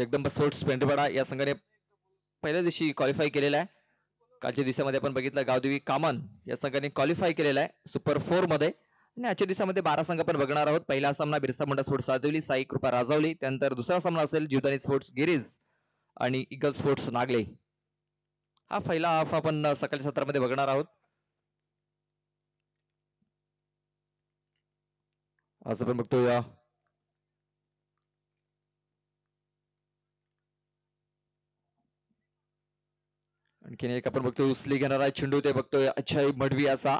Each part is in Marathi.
जगदंब स्पोर्ट्स पेंडवाडा या संघाने पहिल्या दिवशी क्वालिफाय केलेला आहे. कालच्या दिवसामध्ये आपण बघितलं गावदेवी कामन या संघाने क्वालिफाय केलेला आहे. सुपर फोरमध्ये आणि आजच्या दिवसामध्ये बारा संघ आपण बघणार आहोत. पहिला सामना बिरसा मुंडा स्पोर्ट्स साधवली साई कृपा राजावली त्यानंतर दुसरा सामना असेल जीवदानी स्पोर्ट्स गिरीज आणि इगल स्पोर्ट्स नागले. हा पहिला हाफ आपण सकाळी सत्रामध्ये बघणार आहोत. असं आपण बघतोय आणखीन एक आपण बघतोय उचली घेणारा चेंडू ते बघतोय. अच्छा मडवी असा.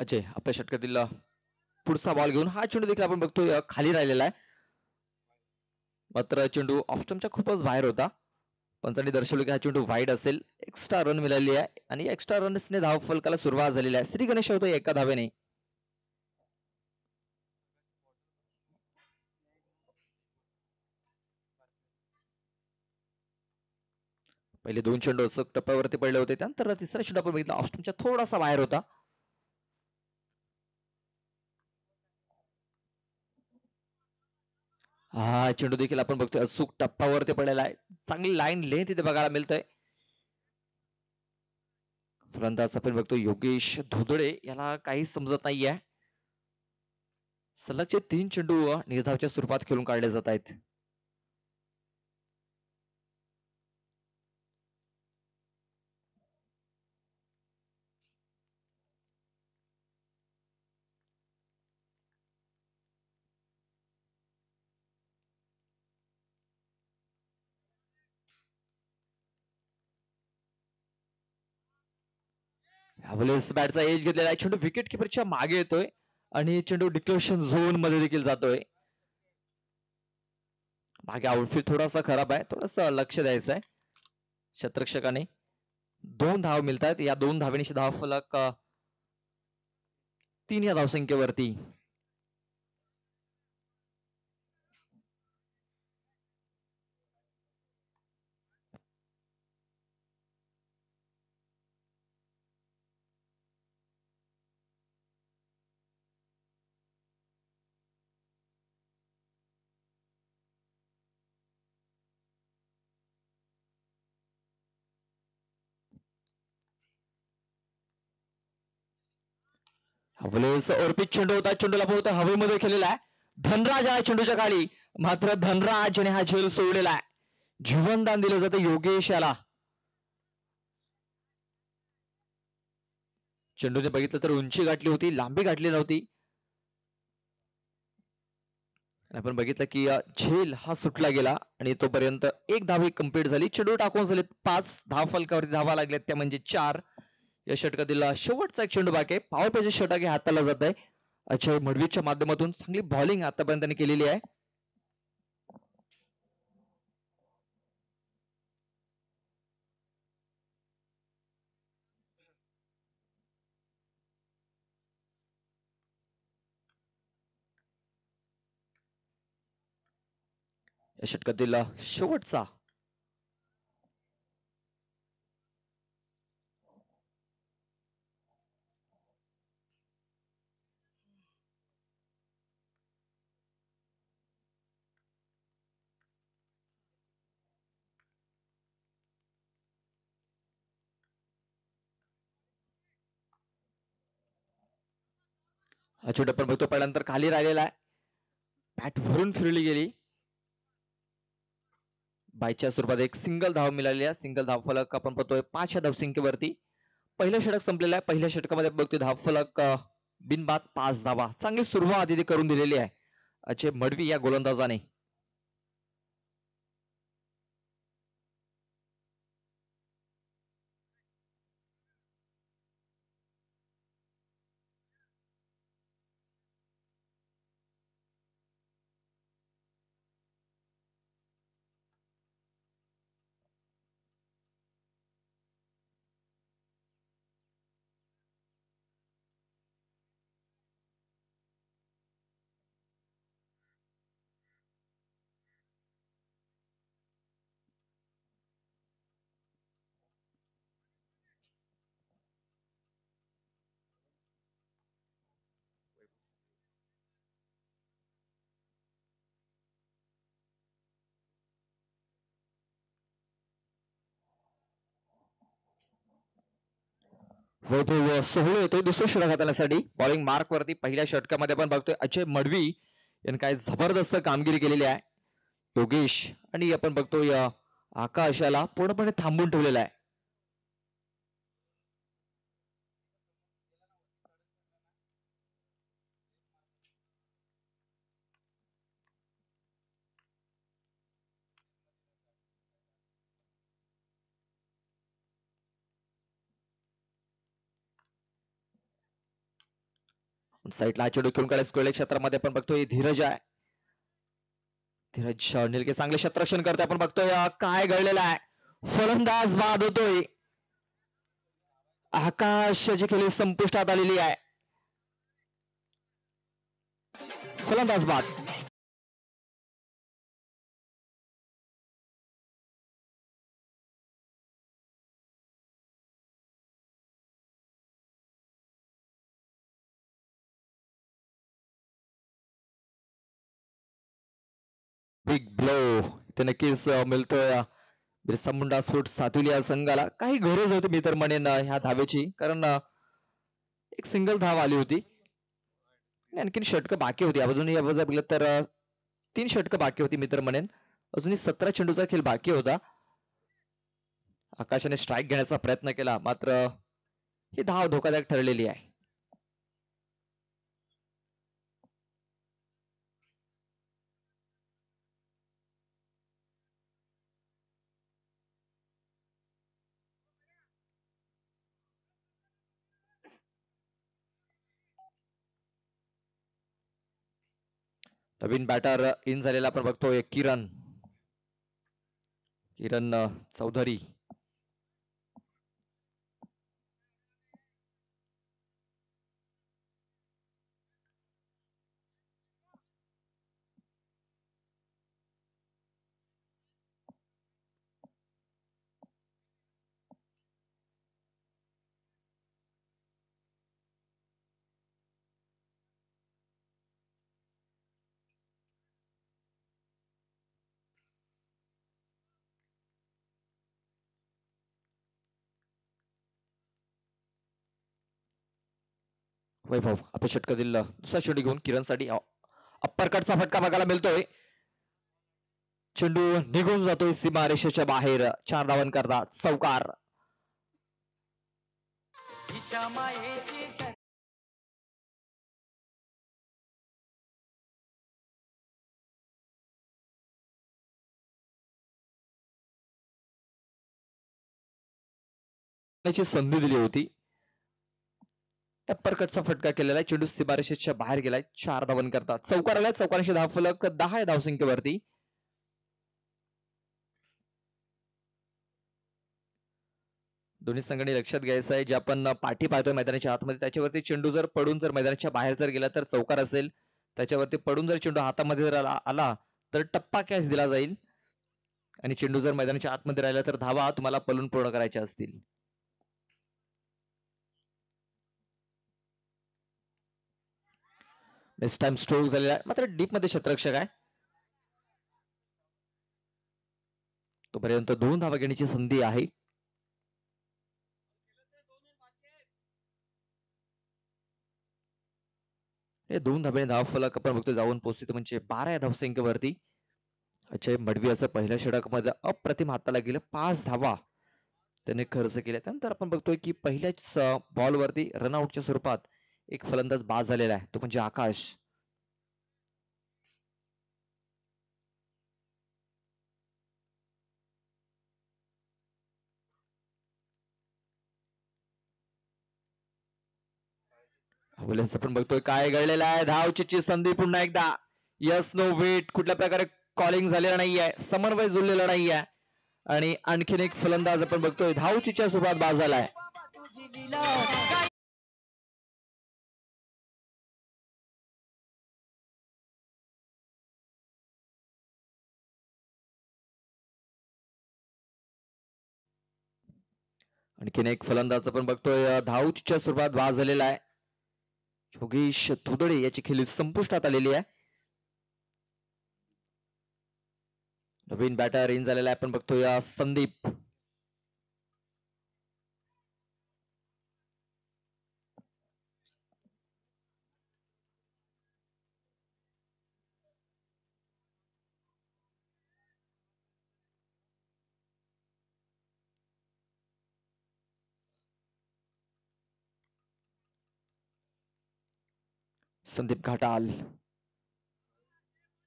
अजय आपल्या षटकातील पुढचा बॉल घेऊन हा चेंडू देखील आपण बघतोय खाली राहिलेला आहे. मात्र चेंडू ऑफस्टमच्या खूपच बाहेर होता. पंचांनी दर्शवलं की हा चेंडू वाईड असेल. एक्स्ट्रा रन मिळाली आहे आणि एक्स्ट्रा रन्सने धाव फलकाला सुरुवात झालेली आहे. श्री गणेश होतो एका धावेने पहिले दोन चेंडू असं टप्प्यावरती पडले होते. त्यानंतर तिसरा चेंडू आपण बघितला ऑफस्टमच्या थोडासा बाहेर होता. हा चेंडू देखील आपण बघतोय. अचूक टप्प्यावरती पडलेला आहे. चांगली लाईन लेन तिथे बघायला मिळतंय. फलंदाज आपण बघतो योगेश धुदडे याला काही समजत नाहीये. सलगचे तीन चेंडू निर्धावच्या स्वरूपात खेळून काढले जात आहेत. ह्यावेळेस बॅटचा एज घेतलेला आहे. चेंडू विकेट किपरच्या मागे येतोय आणि चेंडू डिक्लेशन झोनमध्ये देखील जातोय. मागे आउटफील्ड थोडासा खराब आहे. थोडस लक्ष द्यायचं आहे. शतरक्षकाने दोन धाव मिळतात या दोन धावेनिशी धाव फलक तीन या धावसंख्येवरती. हवलेस अर्पित चेंडू होता. चेंडूला बहुत हवेमध्ये खेळलेला आहे. धनराज आहे चेंडूच्या खाली. मात्र धनराज हा झेल सोडलेला आहे. जीवनदान दिलं जातं योगेश याला. चेंडूने बघितलं तर उंची गाठली होती लांबी गाठली नव्हती. आपण बघितलं की झेल हा सुटला गेला आणि तोपर्यंत एक धावी कंप्लीट झाली. चेंडू टाकून झाले पाच. धाव फलकावरती धावा लागल्यात. त्या म्हणजे चार. या षटकातील शेवटचा एक चेंडू बाकी आहे. पावर पेचे षटक हे हाताला जात आहे. अक्षय मडवीच्या माध्यमातून चांगली बॉलिंग आतापर्यंत त्यांनी केलेली आहे. या षटकातील शेवटचा. हा छोटा पण बघतो पहिल्यानंतर खाली राहिलेला आहे. बॅट भरून फिरली गेली. बायच्या स्वरूपात एक सिंगल धाव मिळालेली आहे. सिंगल धाव फलक आपण पाहतोय पाच या धावसंख्येवरती. पहिलं षटक संपलेलं आहे. पहिल्या षटकामध्ये बघतोय धाव फलक बिनबाद पाच धावा. चांगली सुरुवात इथे करून दिलेली आहे. अजय मडवी या गोलंदाजाने. वैभव सोहळे येतोय दुसऱ्या षटक हाताळण्यासाठी बॉलिंग मार्क वरती पहिल्या षटकामध्ये आपण बघतोय अजय मडवी यांनी काय जबरदस्त कामगिरी केलेली आहे. योगेश आणि आपण बघतोय आकाशाला पूर्णपणे थांबून ठेवलेला आहे. साईडला चेडू खेळून काढायला स्क्वेअर क्षेत्रामध्ये आपण बघतोय धीरज आहे. धीरज निलके चांगले क्षेत्ररक्षण करते आपण बघतोय काय घडलेलं आहे. फलंदाज बाद होतोय. आकाश जी खेळी संपुष्टात आलेली आहे. फलंदाज बाद. तर नक्कीच मिळतोय. बिरसा मुंडा स्फोट सातुली या संघाला काही गरज होती मी तर म्हणेन ह्या धावेची. कारण एक सिंगल धाव आली होती. आणखीन षटकं बाकी होती. अजूनही बघितलं तर तीन षटकं बाकी होती मी तर म्हणेन. अजूनही सतरा चेंडूचा खेळ बाकी होता. आकाशाने स्ट्राईक घेण्याचा प्रयत्न केला. मात्र ही धाव धोकादायक ठरलेली आहे. नवीन बॅटर इन झालेला आपण बघतोय किरण. किरण चौधरी. वैभव आपल्या षटकातील अं, दुसरा चेंडू घेऊन किरणसाठी अप्पर कटचा फटका बघायला मिळतोय. चेंडू निघून जातोय सीमा रेषेच्या बाहेर. चार धावन करता चौकार संधी दिली होती. अप्पर कटचा फटका केलेला आहे. चेंडू सीमा बाहेर गेलाय. चार धावन करतात. चौकार आलाय. चौकारांशी दहा फलक दहा आहे धावसंख्येवरती. दोन्ही संघांनी लक्षात घ्यायचं आहे. जे आपण पाठी पाहतोय मैदानाच्या आतमध्ये त्याच्यावरती चेंडू जर पडून जर मैदानाच्या बाहेर जर गेला तर चौकार असेल. त्याच्यावरती पडून जर चेंडू हातामध्ये जर आला आला तर टप्पा कॅच दिला जाईल. आणि चेंडू जर मैदानाच्या आतमध्ये राहिला तर धावा तुम्हाला पलून पूर्ण करायच्या असतील. नेक्स्ट टाइम स्ट्रोक झालेला आहे. मात्र डीपमध्ये क्षेत्ररक्षक आहे. तोपर्यंत दोन धावा घेण्याची संधी आहे. दोन धाब्याने धाव फलक आपण बघतो जाऊन पोहोचतो म्हणजे बारा या धावसंख्येवरती अजय मडवी असं पहिल्या षटकामध्ये अप्रतिम हाताला गेलं. पाच धावा त्याने खर्च केल्या. त्यानंतर आपण बघतोय की पहिल्याच बॉलवरती रनआउटच्या स्वरूपात एक फलंदाज बाद झालेला आहे. तो म्हणजे आकाश. पण आपण बघतोय काय घडलेलं आहे. धावचीची संधी पुन्हा एकदा. यस नो वेट कुठल्या प्रकारे कॉलिंग झालेला नाहीये. समन्वय जुळलेला नाहीये. आणि आणखीन एक फलंदाज आपण बघतोय. धावचीच्या सोबत बाद झालाय. आणखीन एक फलंदाज पण बघतोय धावच्या स्वरूपात बाद झालेला आहे. योगेश तुदडे याची खेळी संपुष्टात आलेली आहे. नवीन बॅटर इन झालेला आहे आपण बघतोय संदीप. संदीप घाटाल.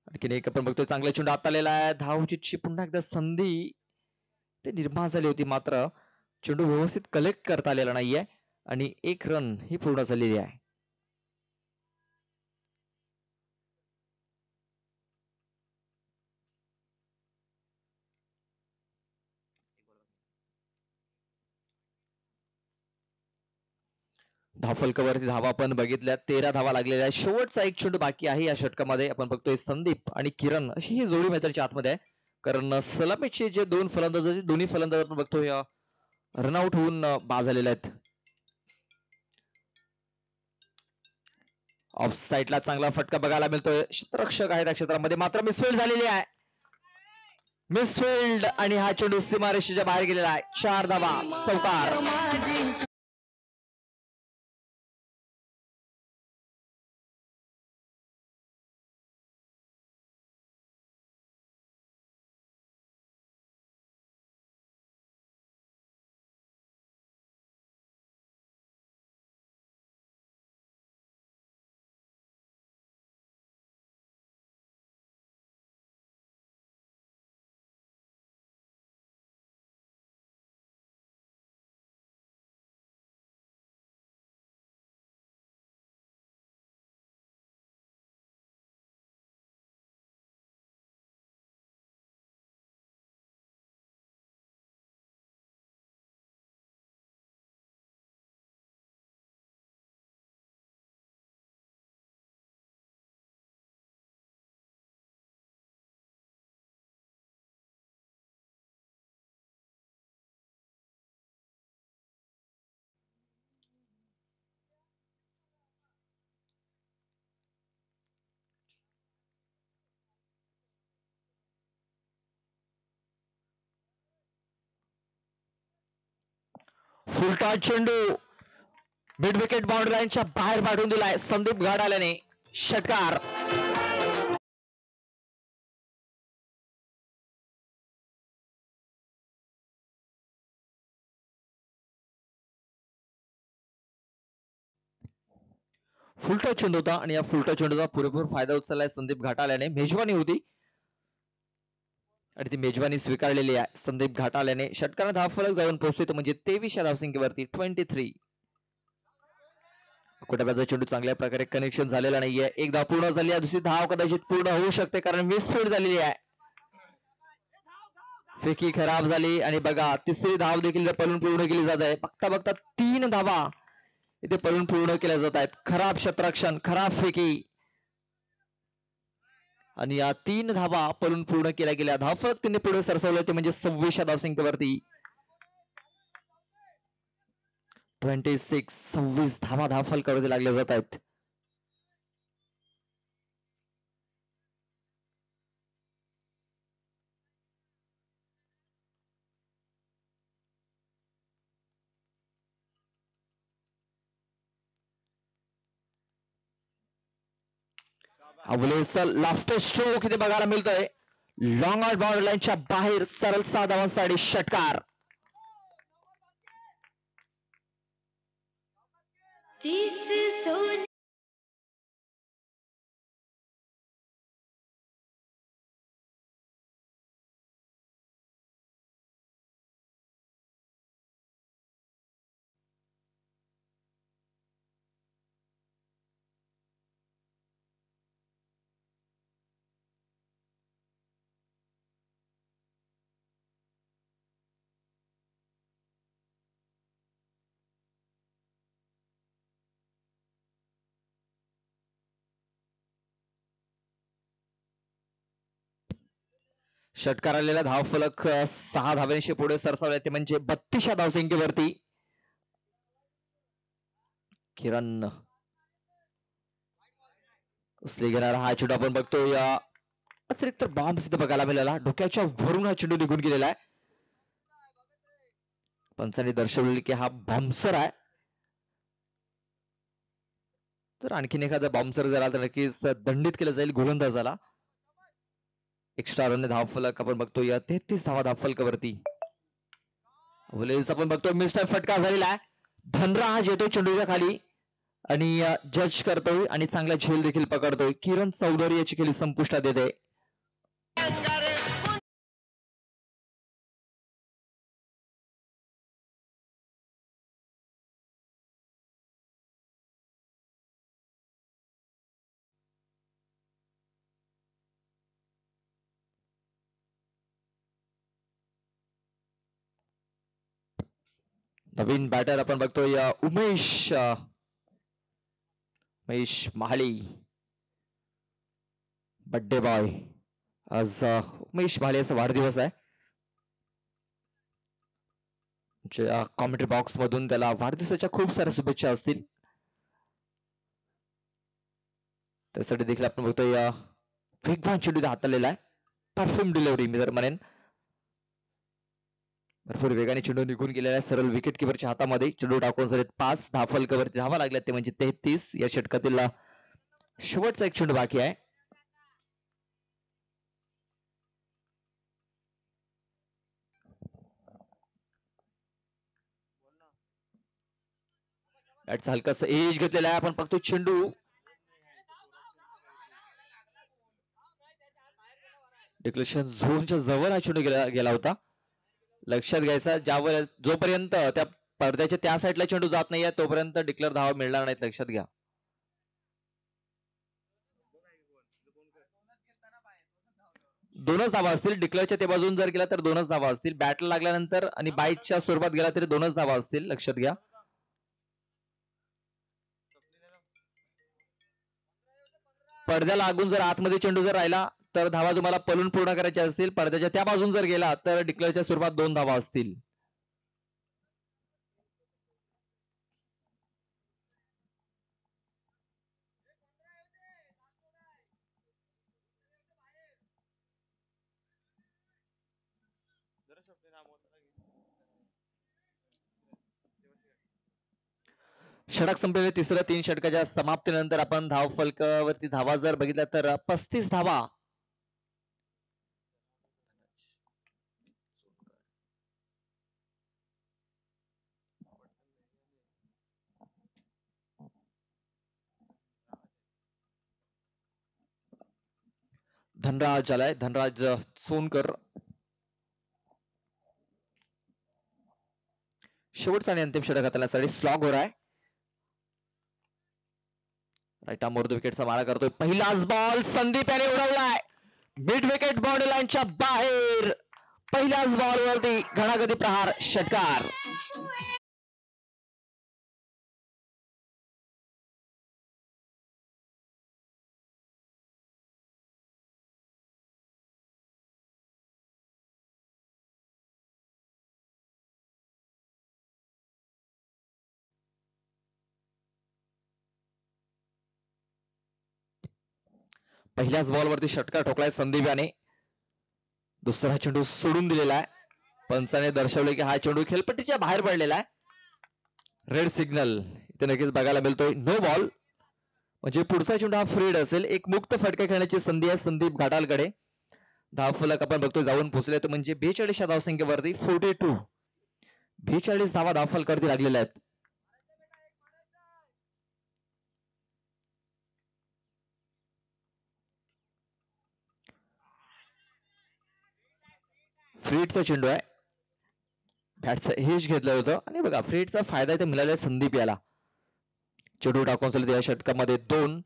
आणखीन एक आपण बघतोय चांगला चेंडू आत आलेला आहे. धावचीतची पुन्हा एकदा संधी. ते निर्माण झाली होती मात्र चेंडू व्यवस्थित कलेक्ट करता आलेला नाहीये. आणि एक रन ही पूर्ण झालेली आहे. धावफलकावरती धावा आपण बघितल्या तेरा धावा लागलेल्या आहेत. शेवटचा एक चेंडू बाकी आहे या षटकामध्ये. आपण बघतोय संदीप आणि किरण अशी ही जोडी मैत्रीच्या आतमध्ये आहे. कारण सलामीचे जे दोन फलंदाज होते दोन्ही फलंदाज आपण बघतोय रनआउट होऊन अं, बाद झालेले आहेत. ऑफ साईडला चांगला फटका बघायला मिळतोय. क्षेत्ररक्षक आहे त्या क्षेत्रामध्ये. मात्र मिसफिल्ड झालेली आहे. मिसफिल्ड आणि हा चेंडू सीमारेषेच्या बाहेर गेलेला आहे. चार धावा. चौकार. फुलटा चेंडू मिड विकेट बाउंड्री लाईनच्या बाहेर पाठवून दिलाय. संदीप घाडाल्याने षटकार. फुलटा चेंडू होता आणि या फुलटा चेंडूचा पुरेपूर फायदा उचललाय संदीप घाटाल्याने. मेजवानी होती. आणि ती मेजवानी स्वीकारलेली आहे. संदीप घाटाल्याने षटकारात धाव फरक जाऊन पोहोचतोय. म्हणजे तेवीस या धावसंख्येवरती ट्वेंटी थ्री कुटुंबाचा चेंडू चांगल्या प्रकारे कनेक्शन झालेला नाहीये. एक धाव पूर्ण झाली आहे दुसरी धाव कदाचित पूर्ण होऊ शकते कारण मिस फेड झालेली आहे. फेकी खराब झाली आणि बघा तिसरी धाव देखील पळून पूर्ण केली जात आहे. बघता बघता तीन धावा इथे पळून पूर्ण केल्या जात आहेत. खराब क्षेत्ररक्षण खराब फेकी. आणि या तीन धावा पळून पूर्ण केल्या गेल्या. धावफलक त्यांनी पुढे सरसवलं होते म्हणजे सव्वीस धावसंख्येवरती. ट्वेंटी सिक्स सव्वीस धावा धावफलकावरती लागल्या जात आहेत. अवलेचा लास्ट स्ट्रोक इथे बघायला मिळतोय. लॉंग आउट बाउंड्री लाईनच्या बाहेर सरळ सहा धावांसाठी षटकार. तीस षटकार आलेला धाव फलक सहा धाव्यांशी पुढे सरसावले ते म्हणजे बत्तीस धावसंख्येवरती. किरण. उचली घेणारा हा चेंडू आपण बघतो या अतिरिक्त बॉम्ब सिद्ध बघायला मिळाला. डोक्याच्या वरून हा चेंडू निघून गेलेला आहे. पंचांनी दर्शवलेली की हा बॉम्बसर आहे. तर आणखीन एखादा बॉम्बसर जर आला तर नक्कीच दंडित केलं जाईल गोलंदाजाला. एक्स्ट्रा रन धाव फलक आपण बघतो या तेहतीस धावा धाव फलकावरती. आपण बघतो मिस्टर फटका झालेला आहे. धनराज येतो चेंडूच्या खाली. आणि जज करतोय आणि चांगला झेल देखील पकडतोय. किरण चौधरी याची केली संपुष्टात येते. नवीन बॅटर आपण बघतोय उमेश उमेश महाली. बड्डे बॉय आज उमेश महाले याचा वाढदिवस आहे. कॉमेंट्री बॉक्स मधून त्याला वाढदिवसाच्या खूप साऱ्या शुभेच्छा असतील. त्यासाठी देखील आपण बघतोय वेगवान चेंडू हाताळलेला आहे. परफ्युम डिलिव्हरी मी जर म्हणेन. भरपूर वेगाने चेंडू निघून गेलेला सरळ विकेट किपरच्या हातामध्ये चेंडू टाकून सर पाच. दहा फलकावरती धावा लागल्या ते म्हणजे तेहतीस. या षटकातील शेवटचा एक चेंडू बाकी आहे. बॅटचा हलकासा एज घेतलेला आहे. आपण फक्त चेंडू. डिक्लेशन झोनच्या जवळ हा चेंडू गेला गेला होता. लक्षात घ्यायचा. ज्यावर जोपर्यंत त्या पडद्याच्या त्या साईडला चेंडू जात नाहीये तोपर्यंत डिक्लेअर धावा मिळणार नाहीत. लक्षात घ्या. दोनच धावा असतील. डिक्लेअरच्या ते बाजून जर गेला तर दोनच धावा असतील. बॅटला लागल्यानंतर आणि बाईकच्या स्वरूपात गेला तरी दोनच धावा असतील. लक्षात घ्या. पडद्या लागून जर आतमध्ये चेंडू जर राहिला तर धावा तुम्हाला पलून पूर्ण करायच्या असतील. पडद्याच्या त्या बाजून जर गेला तर डिक्लेअरच्या स्वरूपात दोन धावा असतील. षटक संपलेले तिसरं तीन षटकाच्या समाप्तीनंतर आपण धाव फलकावरती धावा जर बघितल्या तर पस्तीस धावा धनराज आलाय. धनराज सोनकर. शेवटचा आणि अंतिम षटक हाताळण्यासाठी स्लॉग होर आहे. राईट मोर्द विकेटचा मारा करतोय. पहिलाच बॉल संदीप याने उडवलाय. मिड विकेट बाउंड्री लाईनच्या बाहेर. पहिल्याच बॉल वरती घणागती प्रहार षटकार. पहिल्याच बॉलवरती षटकार ठोकलाय संदीप याने दुसरा चेंडू सोडून दिलेला आहे. पंचाने दर्शवले की हा चेंडू खेळपट्टीच्या बाहेर पडलेला आहे. रेड सिग्नल इथे नक्कीच बघायला मिळतोय. नो बॉल म्हणजे पुढचा चेंडू हा फ्रीड असेल. एक मुक्त फटका खेळण्याची संधी आहे संदीप घाटालकडे. दहा फलक आपण बघतोय. जाऊन पोहोचले तो म्हणजे बेचाळीस धावसंख्येवरती फोर्टी टू बेचाळीस धावा धाव फलकावरती लागलेल्या आहेत. फ्रीडचा चेंडू आहे. फॅटचं हेच घेतलं होतं. आणि बघा फ्रीडचा फायदा इथे मिळाला संदीप याला. चेंडू टाकून चालत या षटकामध्ये दोन.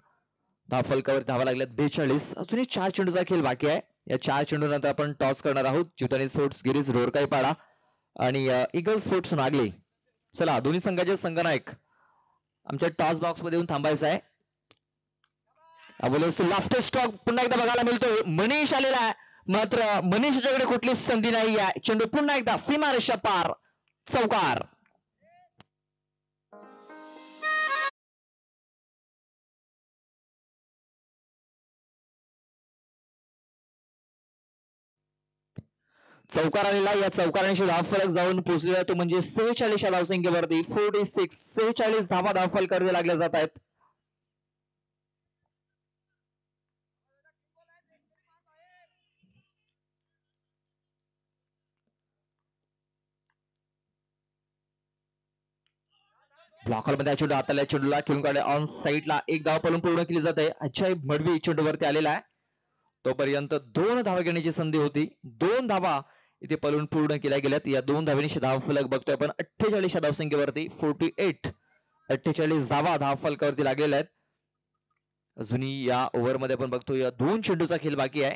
धाव फलकावर धावा लागल्यात बेचाळीस. अजूनही चार चेंडूचा खेळ बाकी आहे. या चार चेंडू नंतर आपण टॉस करणार आहोत. ज्युतानी स्पोर्ट्स गिरीज रोरकाई पाडा आणि इगल स्पोर्ट्स नागले चला दोन्ही संघाचे संघनायक आमच्या टॉस बॉक्समध्ये येऊन थांबायचं आहे. लाफ्टर स्टॉक पुन्हा एकदा बघायला मिळतोय. मनीष आलेला आहे. मात्र मनीषाच्याकडे कुठलीच संधी नाही. आहे चेंडू पुन्हा एकदा सीमारेषा पार. चौकार. चौकार आलेला या चौकारांशी धाव फलक जाऊन पोहोचलेला तो म्हणजे सेहेचाळीस या धावसंख्येवरती. फोर्टी सिक्स सेहेचाळीस धावा धाव करावे लागल्या जात आहेत. ब्लॉकरमध्ये हा चेंडू हाताला चेंडूला खेळून काढले ऑन साईडला एक धाव पलून पूर्ण केली जाते. अजय मडवी चेंडूवरती आलेला आहे. तोपर्यंत दोन धावा घेण्याची संधी होती. दोन धावा इथे पलून पूर्ण केल्या गेल्यात. या दोन धावांनी धाव फलक बघतोय आपण. अठ्ठेचाळीस या धावसंख्येवरती फोर्टी एट अठ्ठेचाळीस धावा धाव फलकावरती लागलेल्या आहेत. अजूनही या ओव्हरमध्ये आपण बघतो या दोन चेंडूचा खेळ बाकी आहे.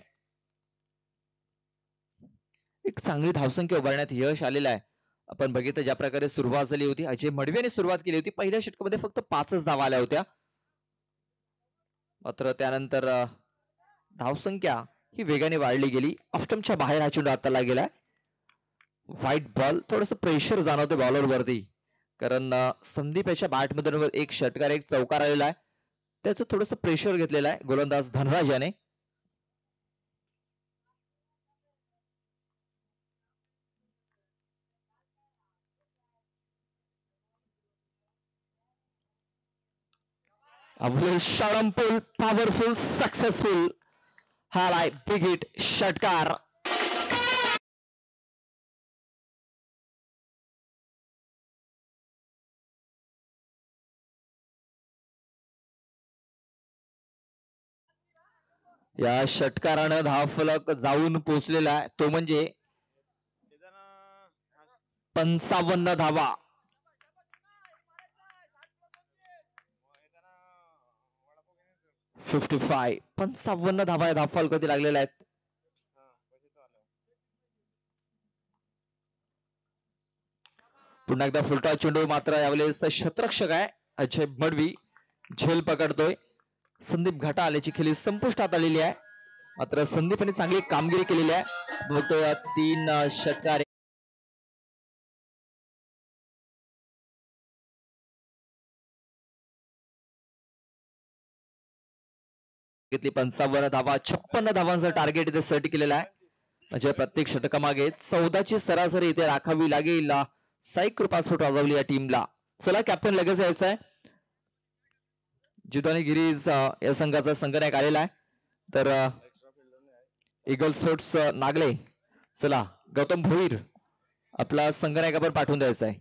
एक चांगली धावसंख्या उभारण्यात यश आलेलं आहे. आपण बघितलं ज्या प्रकारे सुरुवात झाली होती अजय मडवेने सुरुवात केली होती. पहिल्या षटकामध्ये फक्त पाचच धावा आल्या होत्या. मात्र त्यानंतर धावसंख्या ही वेगाने वाढली गेली. ऑफ्टमच्या बाहेर हा चेंडू आताला गेलाय व्हाईट बॉल थोडस प्रेशर जाणवतं बॉलर वरती. कारण संदीप याच्या बॅटमधून एक षटकार एक चौकार आलेला आहे. त्याचं थोडस प्रेशर घेतलेलं आहे गोलंदाज धनराज याने. अवलेश शाळंपूल पॉवरफुल सक्सेसफुल हा लाय बिग हिट षटकार. या षटकारानं धावफलक जाऊन पोहोचलेला आहे. तो म्हणजे पंचावन्न धावा. फिफ्टी फाय पंचावन्न धावा या कधी लागलेल्या आहेत? पुन्हा एकदा फुलटा चेंडू मात्र यावेळेस शतरक्षक आहे. अजय मडवी झेल पकडतोय. संदीप घाटा आल्याची खेळी संपुष्टात आलेली आहे. मात्र संदीपने चांगली कामगिरी केलेली आहे. बघतोय तीन अं, षटकार. घेतली. पंचावन्न धावा छप्पन्न धावांचं टार्गेट इथे सेट केलेलं आहे. म्हणजे प्रत्येक षटकामागे चौदाची सरासरी इथे राखावी लागेल. साई कृपा स्फोट वाजवली या टीमला चला कॅप्टन लगेच यायचं आहे. जिदानी गिरीज या संघाचा संघनायक आलेला आहे. तर इगल स्पोर्ट्स नागले. चला गौतम भोईर आपला संघनायक आपण पाठवून द्यायचा आहे.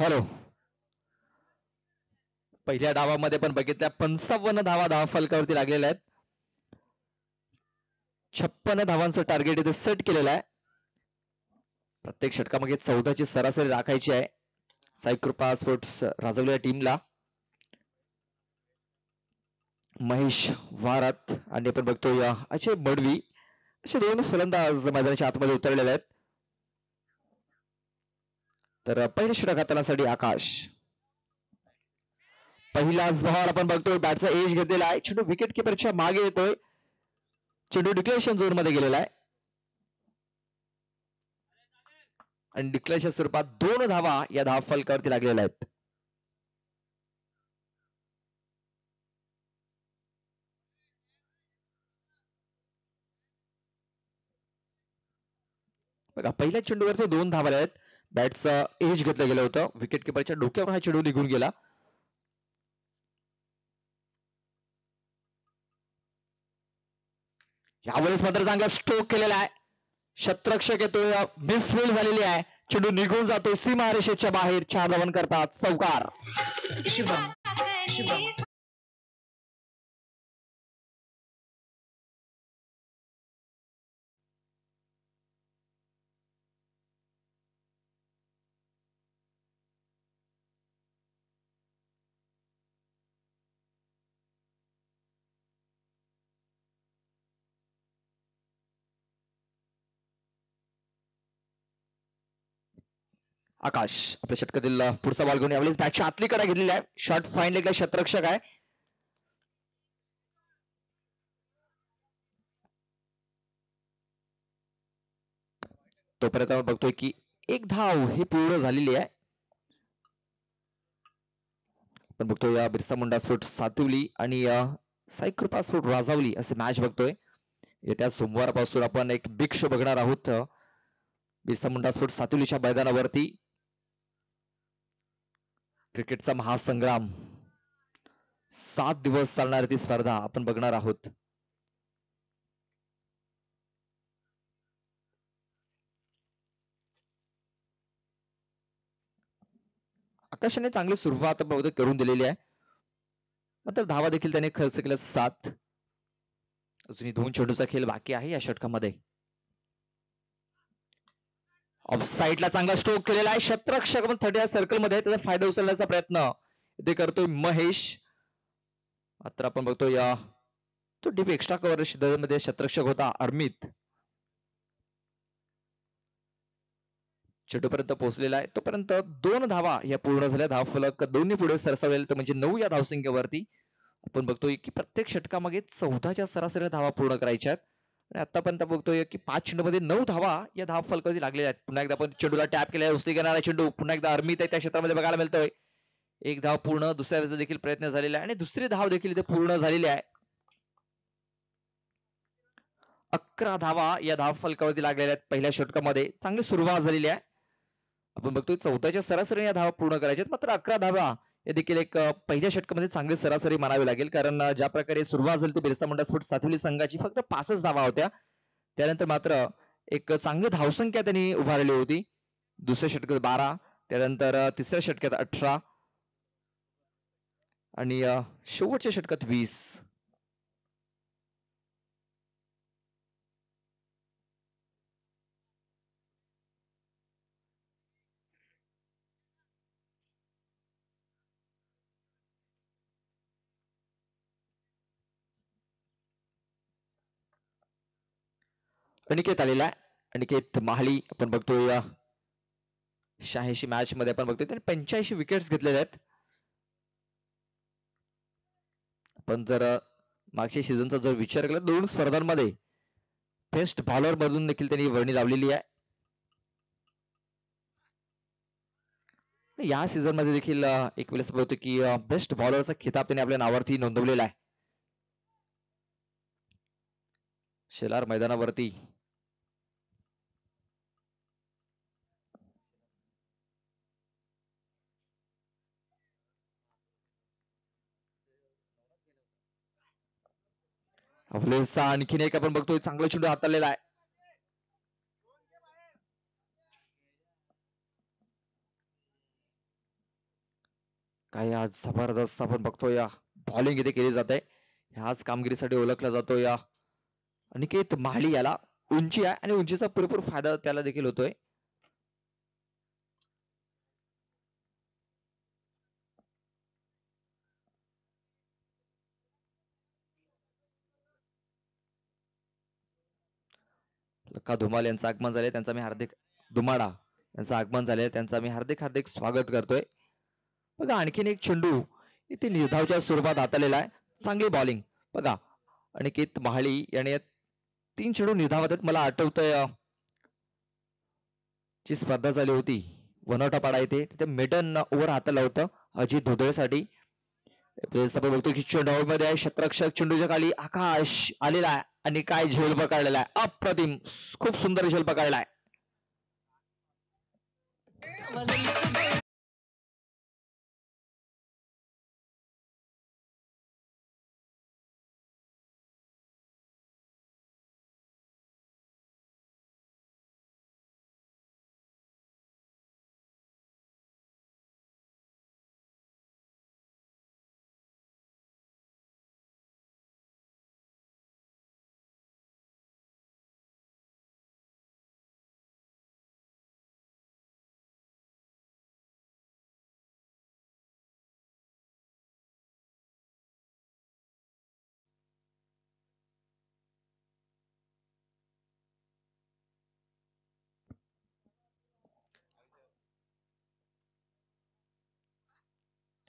हॅलो. पहिल्या डावामध्ये पण बघितल्या. पंचावन्न धावा धावा फलकावरती लागलेल्या आहेत. छप्पन्न धावांचं टार्गेट इथे सेट केलेलं आहे. प्रत्येक षटकामागे चौदाची सरासरी राखायची आहे. साई कृपा स्पोर्ट्स राजवलेल्या टीमला महेश वारात आणि आपण बघतो अं, अजय बडवी. असे दोन फलंदाज मैदानाच्या आतमध्ये उतरलेले आहेत. तर पहिल्या षटकातनासाठी आकाश. पहिलाच बॉल आपण बघतोय बॅटचा एज घेतलेला आहे. चेंडू विकेट किपरच्या मागे येतोय. चेंडू डिक्लेरेशन झोनमध्ये गेलेला आहे. आणि डिक्लेरेशन स्वरूपात दोन धावा या धाव फलकावरती लागलेल्या आहेत. बघा पहिल्या चेंडूवरती दोन धावा आहेत. बॅटचा एज घेतलं गेलं होतं. विकेट किपरच्या डोक्यावर हा चेंडू निघून गेला. यावेळेस मात्र चांगला स्ट्रोक केलेला आहे. शत्रक्षक येतो मिसफील झालेली आहे. चेंडू निघून जातो सीमारेषेच्या बाहेर. चार धावन करतात चौकार आकाश आपल्या षटकातील पुढचा बॉल घेऊन यावेळेस बॅटच्या आतली कडा घेतलेली आहे. शॉर्ट फाईन लेगला शतरक्षक आहे. तोपर्यंत आपण बघतोय की एक धाव ही पूर्ण झालेली आहे. आपण बघतोय या बिरसा मुंडा स्फोट सातवली आणि अं, साई कृपा स्फोट राजावली असे मॅच बघतोय. येत्या सोमवारपासून आपण एक बिग शो बघणार आहोत. बिरसा मुंडा स्फोट सातवलीच्या मैदानावरती. क्रिकेटचा महासंग्राम. सात दिवस चालणारी ती स्पर्धा आपण बघणार आहोत. आकाशाने चांगली सुरुवात बहुतेक करून दिलेली आहे. मात्र धावा देखील त्याने खर्च केला सात. अजूनही दोन चेंडूचा खेळ बाकी आहे या षटकामध्ये ऑफ साईडला चांगला स्ट्रोक केलेला आहे. शत्रक्षक पण थर्ड सर्कलमध्ये त्याचा फायदा उचलण्याचा प्रयत्न इथे करतोय महेश. मात्र आपण बघतोय या तो डीप एक्स्ट्रा कव्हरमध्ये शत्रक्षक होता अर्मित. चेटूपर्यंत पोहोचलेला आहे. तोपर्यंत दोन धावा या पूर्ण झाल्या. धाव फलक दोन्ही पुढे सरसावेल. तर म्हणजे नऊ या धावसंख्येवरती. आपण बघतोय की प्रत्येक षटकामागे चौदाच्या सरासरी धावा पूर्ण करायच्या आहेत आणि आतापर्यंत बघतोय की पाच चेंडूमध्ये नऊ धावा या धाव फलकावरती लागलेल्या आहेत. पुन्हा एकदा आपण चेंडूला टॅप केल्या उचली घेणारा चेंडू. पुन्हा एकदा अर्मित आहे त्या क्षेत्रामध्ये बघायला मिळतोय. एक धाव पूर्ण दुसऱ्या वेळेस देखील प्रयत्न झालेला आहे आणि दुसरी धाव देखील इथे पूर्ण झालेली आहे. अकरा धावा या धाव फलकावरती लागलेल्या आहेत पहिल्या षटकामध्ये. चांगली सुरुवात झालेली आहे. आपण बघतोय चौथ्याच्या सरासरी या धावा पूर्ण करायच्या आहेत. मात्र अकरा धावा हे देखील एक पहिल्या षटकामध्ये चांगली सरासरी मानावी लागेल. कारण ज्या प्रकारे सुरुवात झाली ती बिरसा मुंडा स्फोट सातवली संघाची फक्त पाचच धावा होत्या. त्यानंतर मात्र एक चांगली धावसंख्या त्यांनी उभारली होती. दुसऱ्या षटकात बारा त्यानंतर तिसऱ्या षटकात अठरा आणि शेवटच्या षटकात वीस. अनिकेत आलेला आहे. अनिकेत महाली आपण बघतोय. शहाऐंशी मॅच मध्ये आपण बघतोय. त्याने पंच्याऐंशी विकेट्स घेतलेले आहेत. पण जर मागच्या सीझनचा जर विचार केला दोन स्पर्धांमध्ये बेस्ट बॉलर मधून देखील त्यांनी वर्णी लावलेली आहे. या सीझनमध्ये देखील एक वेळेस बघतो की बेस्ट बॉलरचा खिताब त्यांनी आपल्या नावावरती नोंदवलेला आहे. शेलार मैदानावरती. अफलेसचा आणखीन एक आपण बघतोय चांगला चेंडू हाताळलेला आहे. काही आज जबरदस्त आपण बघतो या बॉलिंग इथे केली जाते. ह्याच कामगिरीसाठी ओळखला जातो या. अनिकेत महाली याला उंची आहे आणि उंचीचा पुरेपूर फायदा त्याला देखील होतोय. लक्का धुमाल यांचं आगमन झाले त्यांचा मी हार्दिक धुमाडा यांचं आगमन झाले त्यांचा मी हार्दिक हार्दिक स्वागत करतोय. बघा आणखीन एक चेंडू इथे निर्धावच्या स्वरूपात हाताळलेला आहे. चांगली बॉलिंग बघा अनिकेत महाळी याने तीन चेंडू निर्धावत आहेत मला आठवतंय जी ची स्पर्धा झाली होती वनवटापाडा येथे तिथे मेडन ओव्हर हाताला होतं अजित धोदळेसाठी. प्लेयर्स आपण बघतो की चेंडू मध्ये आहे शतरक्षक चेंडूच्या खाली आकाश आलेला आहे. आणि काय झेल पकडलेला आहे. अप्रतिम. खूप सुंदर झेल पकडला आहे.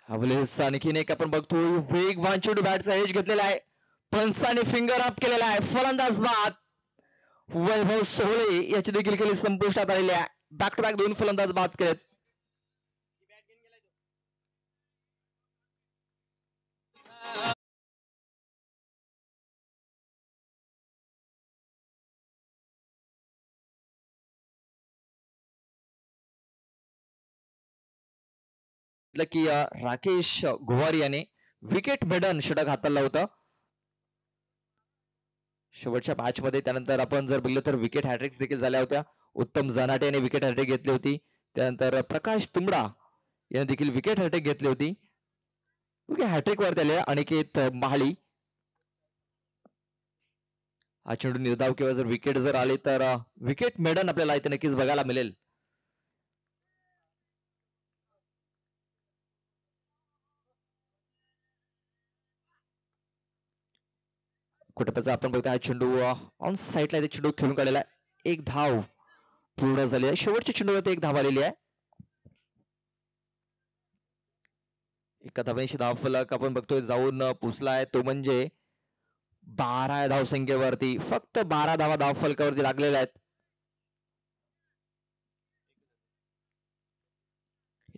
अवलेस आणखीन एक आपण बघतो वेगवान चेंडू बॅटचा एज घेतलेला आहे. पंचाने फिंगर अप केलेला आहे. फलंदाज बाद. वैभव सोहळे याची देखील केली संपुष्टात आलेली आहे. बॅक टू बॅक दोन फलंदाज बाद केलेत. म्हटलं की राकेश गुवार याने विकेट मेडन षटक हाताळलं होतं शेवटच्या मॅच मध्ये त्यानंतर आपण जर बघितलं तर विकेट हॅट्रिक्स देखील झाल्या होत्या. उत्तम जनाटे याने विकेट हॅट्रिक घेतली होती. त्यानंतर प्रकाश तुंबडा याने देखील विकेट हॅट्रिक घेतली होती. हॅट्रिक वरती आले अनिकेत महाळी हा चेंडू निर्धाव किंवा जर विकेट जर आले तर विकेट मेडन आपल्याला इथे नक्कीच बघायला मिळेल. कुठेचा आपण बघतो हा चेंडू ऑन साईडला इथे चेंडू खेळून काढलेला आहे. एक धाव पूर्ण झाली आहे. शेवटच्या चेंडूवरती एक धाव आलेली आहे. एका धावण्याची धाव फलक आपण बघतोय जाऊन पुसला आहे. तो म्हणजे बारा धाव धावसंख्येवरती फक्त बारा धावा धाव फलकावरती लागलेल्या आहेत.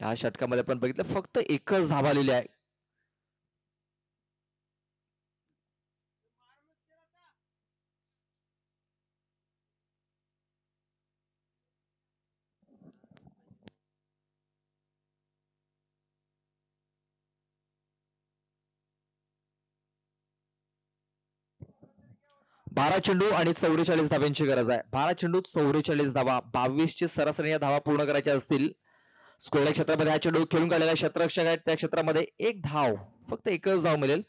या षटकामध्ये आपण बघितलं फक्त एकच धाव आलेली आहे. बारा चेंडू आणि चौवेचाळीस धाव्यांची गरज आहे. बारा चेंडू चौवेचाळीस धावा बावीस ची सरासरी या धावा पूर्ण करायच्या असतील. स्कोरल्या क्षेत्रामध्ये हा चेंडू खेळून काढलेला क्षेत्ररक्षक आहे त्या क्षेत्रामध्ये एक धाव फक्त एकच धाव मिळेल.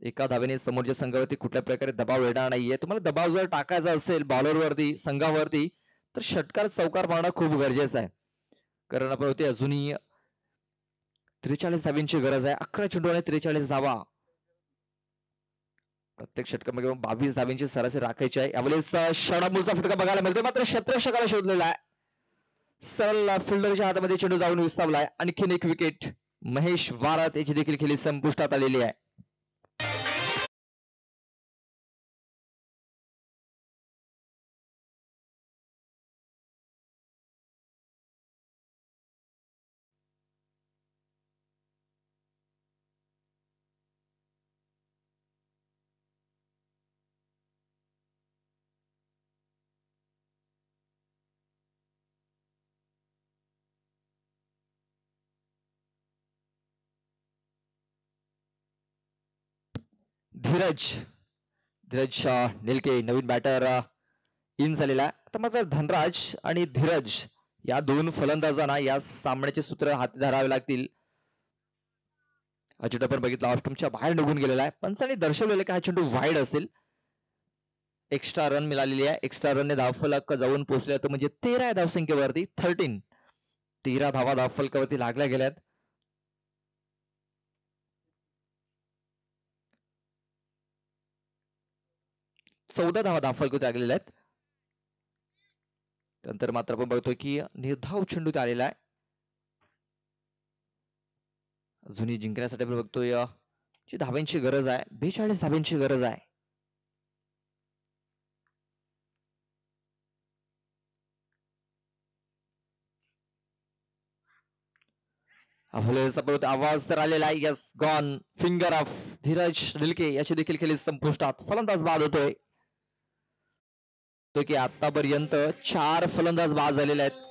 एका धावेने समोरच्या संघावरती कुठल्या प्रकारे दबाव येणार नाहीये. तुम्हाला दबाव जर टाकायचा असेल बॉलरवरती संघावरती तर षटकार चौकार पाहणं खूप गरजेचं आहे. कारण आपण होते अजूनही त्रेचाळीस धावींची गरज आहे. अकरा चेंडू आणि त्रेचाळीस धावा. प्रत्येक षटकामध्ये बावीस धावींची सरासरी राखायची आहे. यावेळेस षडामूलचा फटका बघायला मिळतोय. मात्र शत्रक्षकाला शोधलेला आहे. सरळ फिल्डरच्या हातामध्ये चेंडू जाऊन विस्तावलाय आणखीन एक विकेट महेश वारात याची देखील खेळी संपुष्टात आलेली आहे. धीरज धीरज शाह निलके नवीन बॅटर इन झालेला. आहे आता मात्र धनराज आणि धीरज या दोन फलंदाजांना या सामन्याचे सूत्र हाती धरावे लागतील. हा चेंडू आपण बघितला ऑस्टमच्या बाहेर निघून गेलेला आहे. पंचाने दर्शवलेलं की हा चेंडू वाईड असेल. एक्स्ट्रा रन मिळालेली आहे. एक्स्ट्रा रनने धावफलक जाऊन पोहोचले. तर म्हणजे तेरा धावसंख्येवरती थर्टीन तेरा धावा धावफलकावरती लागल्या गेल्यात. चौदा धावा धावफलकावरती लागलेल्या आहेत. नंतर मात्र आपण बघतोय की निर्धाव चेंडू आलेला आहे. अजूनही जिंकण्यासाठी आपण बघतोय जी धाब्यांची गरज आहे बेचाळीस धाब्यांची गरज आहे. आवाज तर आलेला आहे yes gone finger off Dheeraj Rilke याची देखील खेळी संपुष्टात. फलंदाज बाद होतोय. की आतापर्यंत चार फलंदाज बाद झालेले आहेत.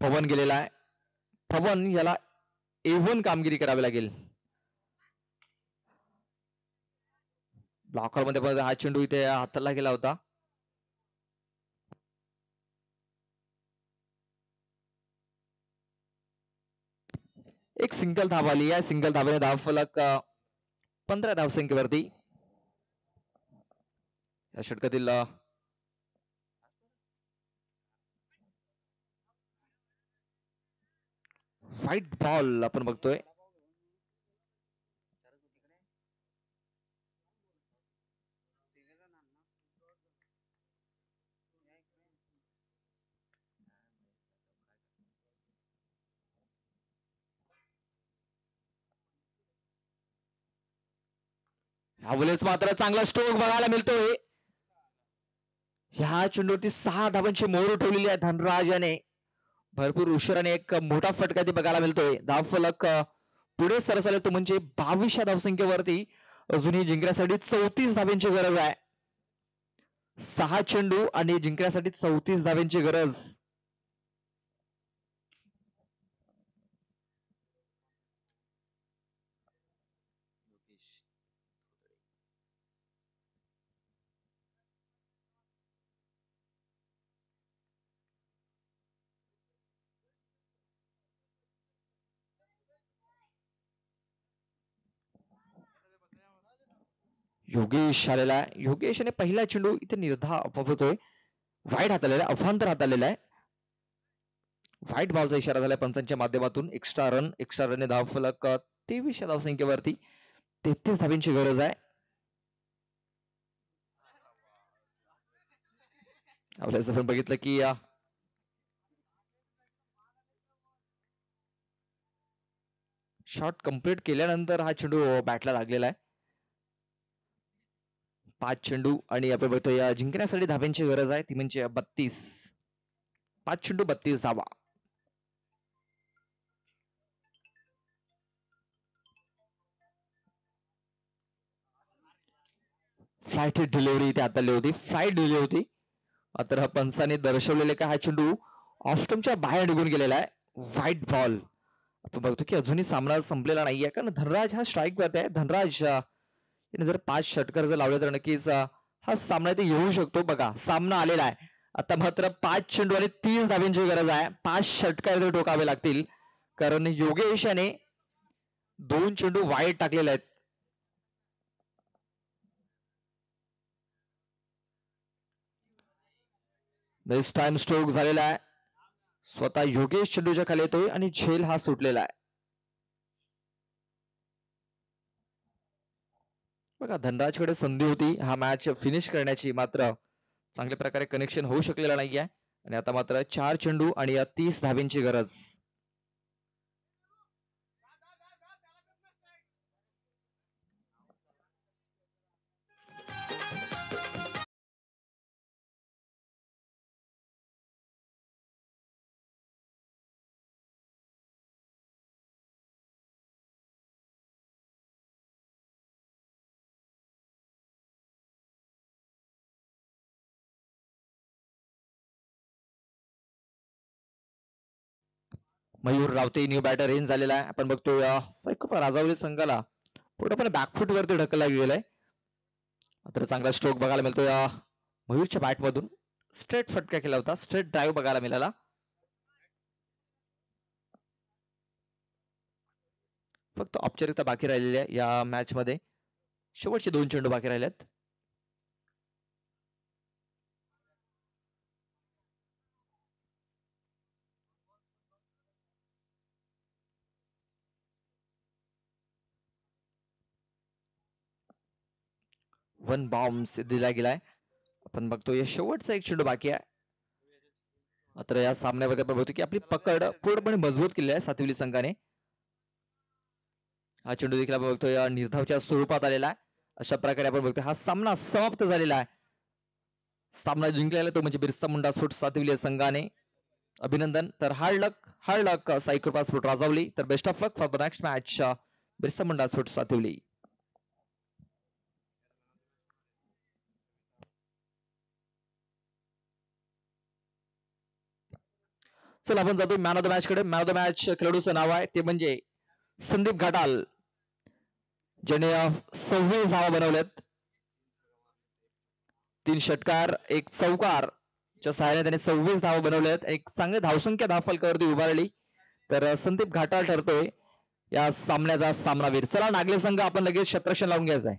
पवन गेलेला आहे. पवन याला एव्हन कामगिरी करावी लागेल. ब्लॉकरमध्ये पण हा चेंडू इथे हाताला गेला होता. एक सिंगल धाव आली आहे सिंगल धाव्याने धाव फलक पंधरा धावसंख्येवरती या षटकातील व्हाईट बॉल आपण बघतोय. ह्यावेळेस मात्र चांगला स्ट्रोक बघायला मिळतोय. ह्या चेंडूवरती सहा धावांची मोहर ठेवलेली आहे धनराज याने. भरपूर उशिराने एक मोठा फटका ती बघायला मिळतोय. धाव फलक पुढे सरसले तो म्हणजे बावीसच्या धावसंख्येवरती अजूनही जिंकण्यासाठी चौतीस धाव्यांची गरज आहे. सहा चेंडू आणि जिंकण्यासाठी चौतीस धाव्यांची गरज. योगेश आलेला आहे. योगेशने पहिला चेंडू इथे निर्धा अपवतोय वाईट हातालेला आहे. अफांतर हातालेला आहे. व्हाईट बॉलचा इशारा झालाय पंचांच्या माध्यमातून. एक्स्ट्रा रन एक्स्ट्रा रनने धाव फलक तेवीस या धावसंख्येवरती तेहतीस धाव्यांची गरज आहे. आपल्याला जर आपण बघितलं की या. शॉट कंप्लीट केल्यानंतर हा चेंडू बॅटला लागलेला आहे. पाच चेंडू आणि आपण बघतो या जिंकण्यासाठी धाब्यांची गरज आहे. ती म्हणजे बत्तीस. पाच चेंडू बत्तीस धावा. फ्लाईट डिलिव्हरी इथे आताली होती. फ्लाईट दिली होती. मात्र पंचाने दर्शवलेले का हा चेंडू ऑस्टमच्या बाहेर निघून गेलेला आहे. व्हाईट बॉल आपण बघतो की अजूनही सामना संपलेला नाहीये. कारण धनराज हा स्ट्राईक करत आहे. धनराज जर पाच षटकर जर लावले तर नक्कीच हा सामना इथे येऊ शकतो. बघा सामना आलेला आहे. आता मात्र पाच चेंडू आणि तीस धाव्यांची गरज आहे. पाच षटकार इथे टोकावे लागतील. कारण योगेश याने दोन चेंडू वाईट टाकलेले आहेत. बेस्ट टाइम स्ट्रोक झालेला आहे. स्वतः योगेश चेंडूच्या खाली येतोय आणि झेल हा सुटलेला आहे. बघा धनराजकडे संधी होती. हा मॅच फिनिश करण्याची मात्र चांगल्या प्रकारे कनेक्शन होऊ शकलेला नाहीये. आणि आता मात्र चार चेंडू आणि या तीस धावींची गरज. Mayur Rawate new batter in झालेला आहे. आपण बघतोय राजावली संघाला. पूर्णपणे बॅकफूट वरती ढकलला गेलाय मात्र चांगला स्ट्रोक बघायला मिळतोय मयूरच्या बॅट मधून. स्ट्रेट फटका केला होता. स्ट्रेट ड्राईव्ह बघायला मिळाला. फक्त औपचारिकता बाकी राहिलेली आहे या मॅच मध्ये. शेवटचे दोन चेंडू बाकी राहिलेत. वन बॉम्ब दिला गेलाय. आपण बघतो या शेवटचा एक चेंडू बाकी आहे. मात्र या सामन्यामध्ये आपण बघतो की आपली पकड पूर्णपणे मजबूत केली आहे सातविली संघाने. हा चेंडू देखील आपण बघतो या निर्धावच्या स्वरूपात आलेला आहे. अशा प्रकारे आपण बघतो हा सामना समाप्त झालेला आहे. सामना जिंकलेला तो म्हणजे बिरसा मुंडा स्फोट सातविली संघाने. अभिनंदन. तर hard luck hard luck Sai Kripa Sphot Rajavali. तर best of luck for the next match Birsa Munda Sphot Satvili चला आपण जातो मॅन ऑफ द मॅच कडे. मॅन ऑफ द मॅच खेळाडूचं नाव आहे. ते म्हणजे संदीप घाटाल. ज्याने सव्वीस धावा बनवल्यात. तीन षटकार एक चौकार. च्या सहाय्याने त्याने सव्वीस धावा बनवल्यात. एक चांगली धावसंख्या धावफलकावरती उभारली. तर संदीप घाटाल ठरतोय या सामन्याचा सामनावीर. चला नागले संघ आपण लगेच शत्रक्ष लावून घ्यायचा आहे